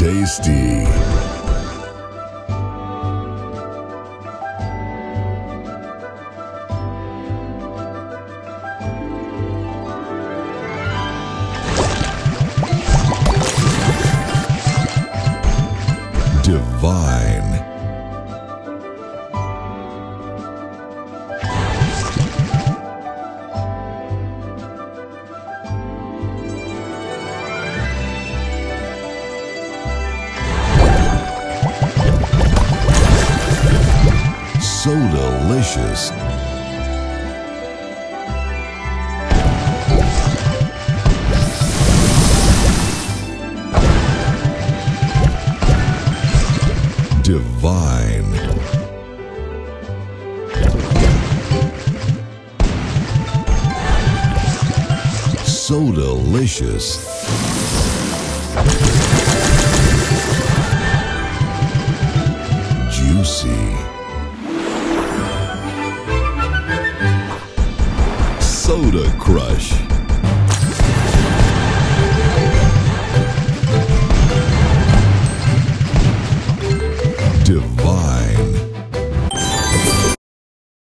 tasty. So delicious. Divine. So delicious. Juicy. Soda Crush.